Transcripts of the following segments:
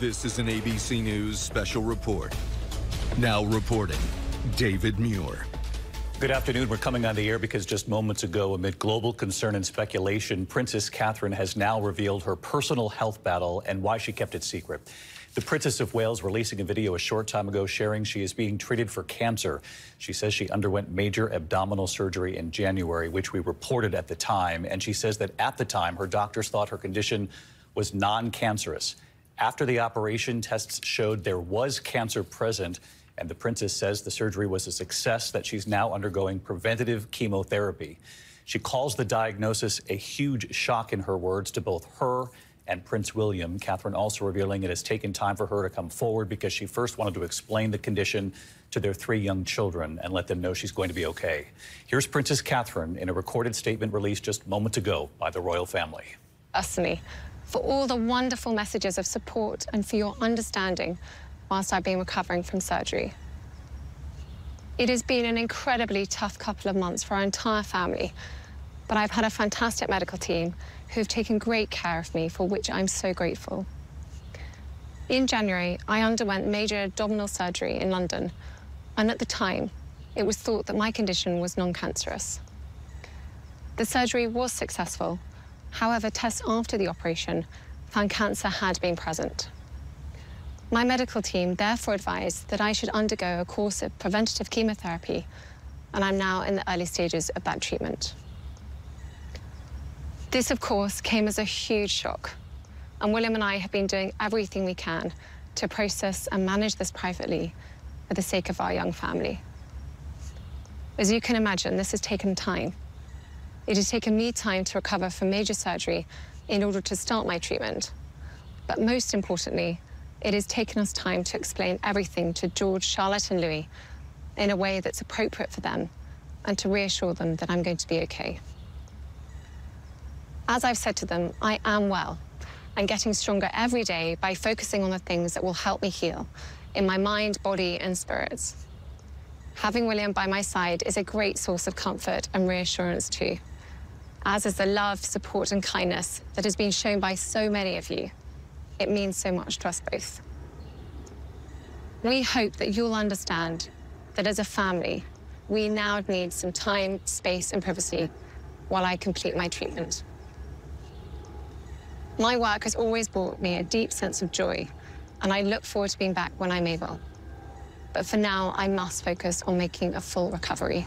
This is an ABC News special report. Now reporting, David Muir. Good afternoon. We're coming on the air because just moments ago, amid global concern and speculation, Princess Catherine has now revealed her personal health battle and why she kept it secret. The Princess of Wales releasing a video a short time ago sharing she is being treated for cancer. She says she underwent major abdominal surgery in January, which we reported at the time. And she says that at the time, her doctors thought her condition was non-cancerous. After the operation, tests showed there was cancer present. And the princess says the surgery was a success, that she's now undergoing preventative chemotherapy. She calls the diagnosis a huge shock, in her words, to both her and Prince William. Catherine also revealing it has taken time for her to come forward because she first wanted to explain the condition to their three young children and let them know she's going to be okay. Here's Princess Catherine in a recorded statement released just moments ago by the royal family. Personally, for all the wonderful messages of support and for your understanding whilst I've been recovering from surgery. It has been an incredibly tough couple of months for our entire family, but I've had a fantastic medical team who've taken great care of me, for which I'm so grateful. In January, I underwent major abdominal surgery in London, and at the time, it was thought that my condition was non-cancerous. The surgery was successful. However, tests after the operation found cancer had been present. My medical team therefore advised that I should undergo a course of preventative chemotherapy, and I'm now in the early stages of that treatment. This, of course, came as a huge shock, and William and I have been doing everything we can to process and manage this privately for the sake of our young family. As you can imagine, this has taken time. It has taken me time to recover from major surgery in order to start my treatment. But most importantly, it has taken us time to explain everything to George, Charlotte and Louis in a way that's appropriate for them and to reassure them that I'm going to be okay. As I've said to them, I am well and getting stronger every day by focusing on the things that will help me heal in my mind, body and spirits. Having William by my side is a great source of comfort and reassurance too, as is the love, support and kindness that has been shown by so many of you. It means so much to us both. We hope that you'll understand that as a family, we now need some time, space, and privacy while I complete my treatment. My work has always brought me a deep sense of joy, and I look forward to being back when I'm able. But for now, I must focus on making a full recovery.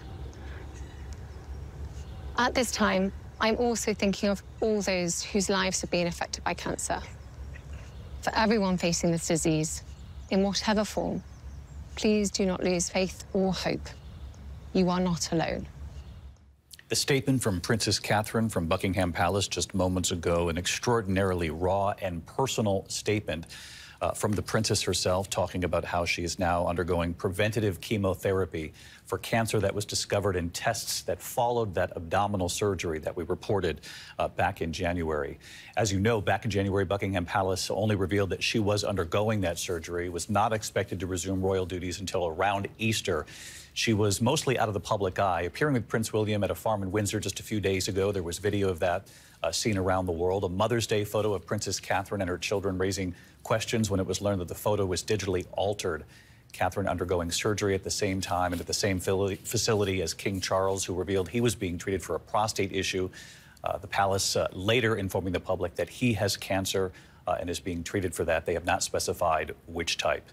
At this time, I'm also thinking of all those whose lives have been affected by cancer for everyone facing this disease, in whatever form, please do not lose faith or hope. You are not alone. The statement from Princess Catherine from Buckingham Palace just moments ago, an extraordinarily raw and personal statement uh, from the princess herself talking about how she is now undergoing preventative chemotherapy for cancer that was discovered in tests that followed that abdominal surgery that we reported uh, back in January. As you know, back in January, Buckingham Palace only revealed that she was undergoing that surgery, was not expected to resume royal duties until around Easter. She was mostly out of the public eye, appearing with Prince William at a farm in Windsor just a few days ago. There was video of that uh, seen around the world. A Mother's Day photo of Princess Catherine and her children raising questions when it was learned that the photo was digitally altered. Catherine undergoing surgery at the same time and at the same facility as King Charles, who revealed he was being treated for a prostate issue. Uh, the palace uh, later informing the public that he has cancer uh, and is being treated for that. They have not specified which type.